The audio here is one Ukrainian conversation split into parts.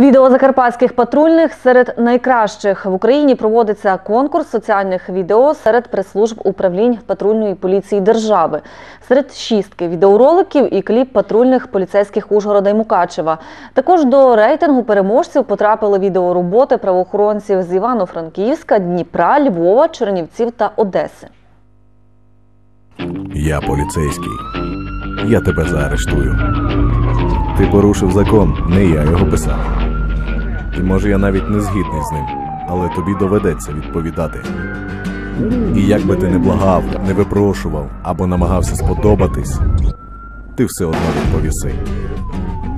Відео закарпатських патрульних серед найкращих в Україні проводиться конкурс соціальних відео серед прес-служб управлінь патрульної поліції держави. Серед шістки відеороликів і кліп патрульних поліцейських Ужгорода й Мукачева. Також до рейтингу переможців потрапили відеороботи правоохоронців з Івано-Франківська, Дніпра, Львова, Чернівців та Одеси. Я поліцейський. Я тебе заарештую. Ти порушив закон, не я його писав. І може я навіть не згідний з ним, але тобі доведеться відповідати. І як би ти не благав, не випрошував або намагався сподобатись, ти все одно відповіси.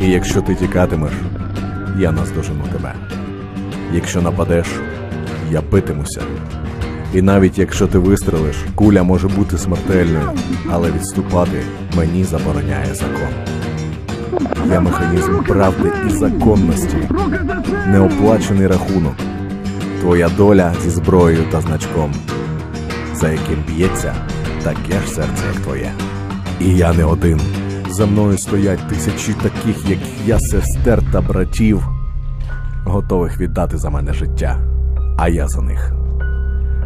І якщо ти тікатимеш, я наздожену тебе. Якщо нападеш, я битимуся. І навіть якщо ти вистрелиш, куля може бути смертельною, але відступати мені забороняє закон. Я механізм правди і законності, неоплачений рахунок, твоя доля зі зброєю та значком, за яким б'ється таке ж серце, як твоє. І я не один. За мною стоять тисячі таких, як я, сестер та братів, готових віддати за мене життя, а я за них.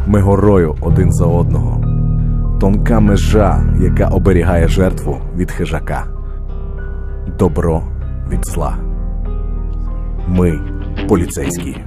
Ми горою один за одного. Тонка межа, яка оберігає жертву від хижака. Добро від зла. Ми поліцейські.